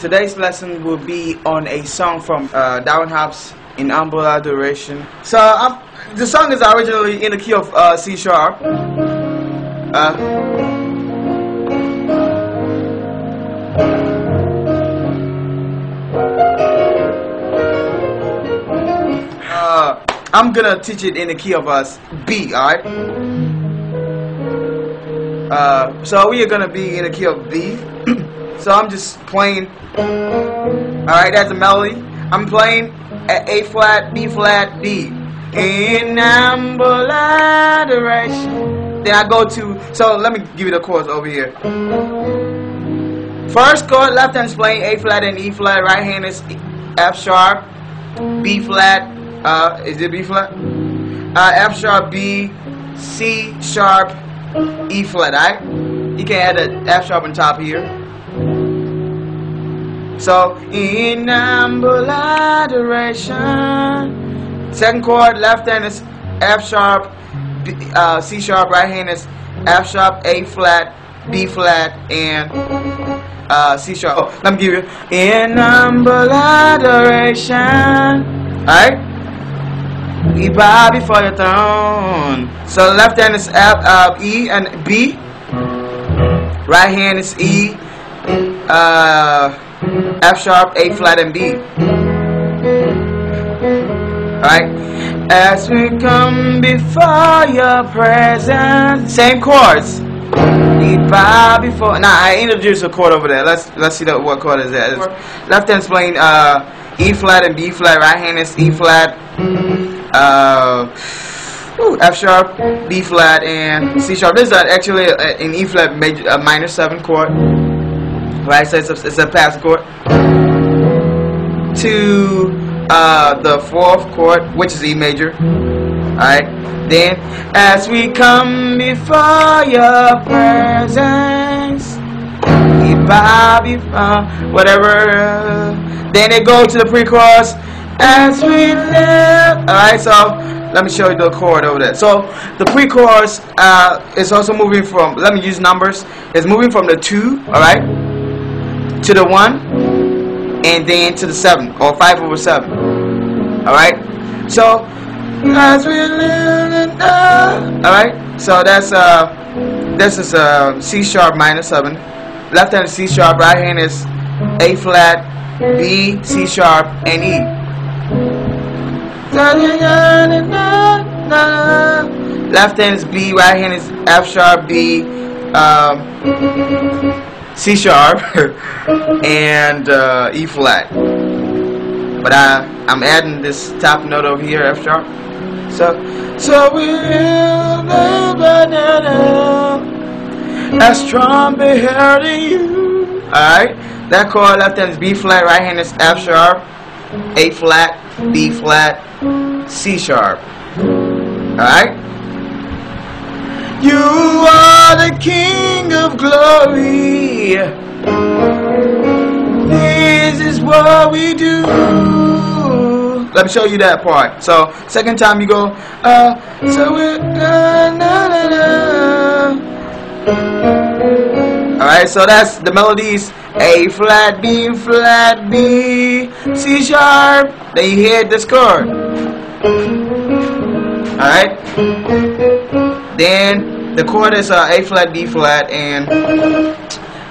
today's lesson will be on a song from uh, Darwin Hobbs in Humble Adoration. So the song is originally in the key of uh, C sharp. Uh, uh, I'm gonna teach it in the key of us B, alright? Uh, so we are gonna be in the key of B. so I'm just playing. Alright, that's the melody. I'm playing at A flat, B flat, D. In adoration. Then I go to, so let me give you the chords over here. First chord, left hand is playing A flat and E flat. Right hand is F sharp, B flat. Uh, is it B flat? Uh, F sharp, B, C sharp, E flat. Alright, you can add an F sharp on top here. So in humble adoration. Second chord, left hand is F sharp, B, uh, C sharp. Right hand is F sharp, A flat, B flat, and uh, C sharp. Oh, let me give you in humble adoration. Alright? We bow before your throne. So left hand is F, uh, E and B. Right hand is E, uh, F sharp, A flat, and B. Alright? As we come before your presence. Same chords. Before. Now I introduced a chord over there. Let's let's see that what chord is that. It's left hand's playing uh, E flat and B flat. Right hand is E flat, uh, F sharp, B flat, and C sharp. This is actually an E flat major, a minor seven chord. Right, so it's a, it's a to uh, the fourth chord, which is E major. Alright. Then, as we come before your presence, we bow before whatever. Then it go to the pre-chorus. As we live. Alright, so let me show you the chord over there. So the pre-chorus uh, is also moving from. Let me use numbers. It's moving from the two. Alright, to the one, and then to the seven or five over seven. Alright? So as we Alright? So that's uh this is uh C sharp minor seven. Left hand is C sharp, right hand is A flat, B, C sharp, and E. Left hand is B, right hand is F sharp, B, um, C sharp, and uh, E flat. But I, I'm adding this top note over here, F sharp. So, so we as heard in you. Alright, that chord left hand is B flat, right hand is F sharp, A flat, B flat, C sharp. Alright? You are the King of glory. This is what we do. Let me show you that part. So, second time you go, uh, so we're. Alright, so that's the melodies A flat, B flat, B, C sharp. Then you hit this chord. Alright? Then the chord is uh, A flat, B flat, and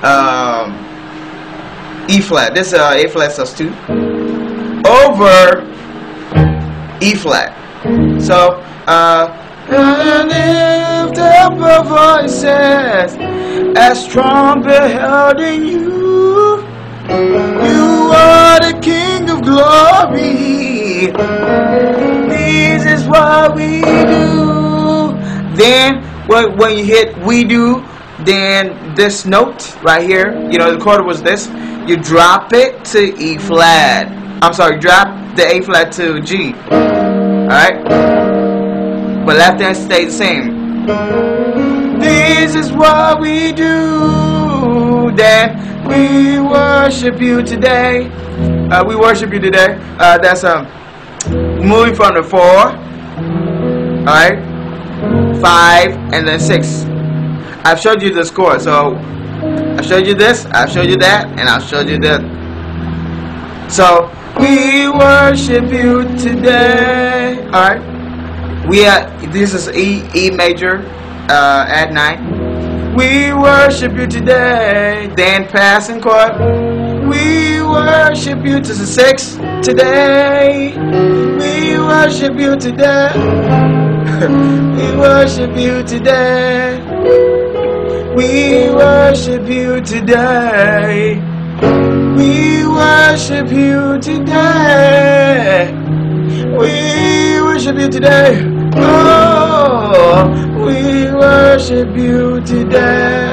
um, E flat. This uh, A flat sus two over E flat. So uh, lift up our voices as trumpet held in you. You are the King of glory. This is what we do. Then when, when you hit we do, then this note right here, you know the chord was this, you drop it to E flat. I'm sorry, drop the A flat to G. Alright? But left hand stays the same. This is what we do. Then we worship you today. Uh, we worship you today. Uh, that's um, moving from the four. Alright? Five and then six. I've showed you the score. So I showed you this, I showed you that, and I showed you that So we worship you today. All right. We are. This is E E major uh, at night. We worship you today. Then passing chord. We worship you to the six today. We worship you today. we worship you today. We worship you today. We worship you today. We worship you today. Oh, we worship you today.